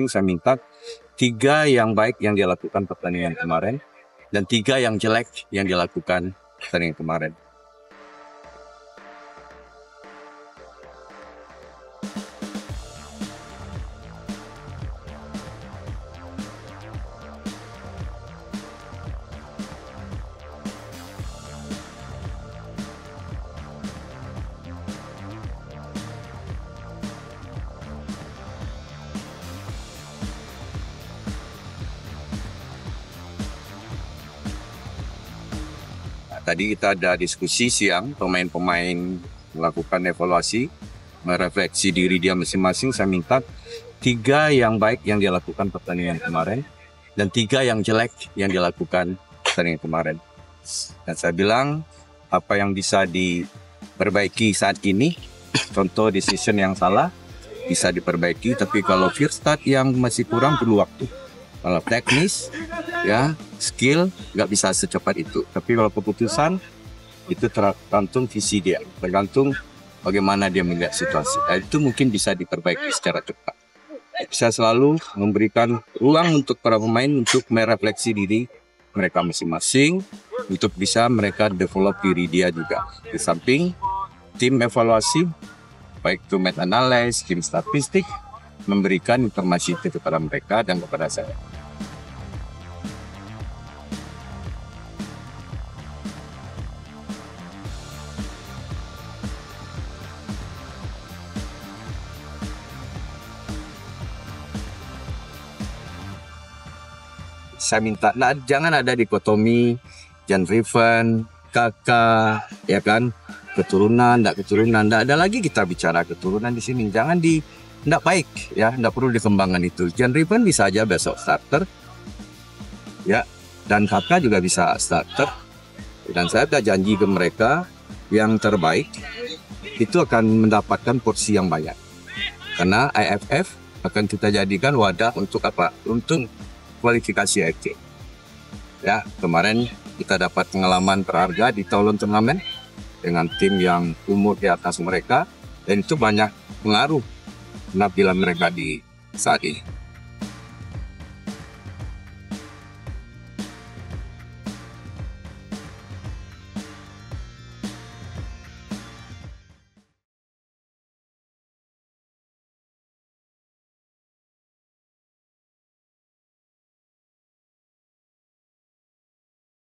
masing-masing saya minta tiga yang baik yang dia lakukan pertandingan kemarin dan tiga yang jelek yang dilakukan pertandingan kemarin. Tadi kita ada diskusi siang, pemain-pemain melakukan evaluasi, merefleksi diri dia masing-masing. Saya minta tiga yang baik yang dia lakukan pertandingan kemarin, dan tiga yang jelek yang dilakukan pertandingan kemarin. Dan saya bilang, apa yang bisa diperbaiki saat ini, contoh decision yang salah, bisa diperbaiki, tapi kalau first start yang masih kurang perlu waktu. Kalau teknis, ya skill nggak bisa secepat itu. Tapi kalau keputusan itu tergantung visi dia, tergantung bagaimana dia melihat situasi. Dan itu mungkin bisa diperbaiki secara cepat. Bisa selalu memberikan ruang untuk para pemain untuk merefleksi diri mereka masing-masing, untuk bisa mereka develop diri dia juga. Di samping tim evaluasi, baik itu meta analysis, tim statistik, memberikan informasi itu kepada mereka dan kepada saya. Saya minta nah, jangan ada dikotomi Jan Riven, kakak, ya kan, keturunan, tidak keturunan, tidak ada lagi kita bicara keturunan di sini. Jangan di tidak baik ya, tidak perlu dikembangkan itu. Jan Riven bisa aja besok starter, ya, dan kakak juga bisa starter. Dan saya sudah janji ke mereka yang terbaik itu akan mendapatkan porsi yang banyak. Karena IFF akan kita jadikan wadah untuk apa? Untuk kualifikasi AFC. Ya, kemarin kita dapat pengalaman berharga di Taulon Turnamen dengan tim yang umur di atas mereka dan itu banyak pengaruh penampilan mereka di saat ini.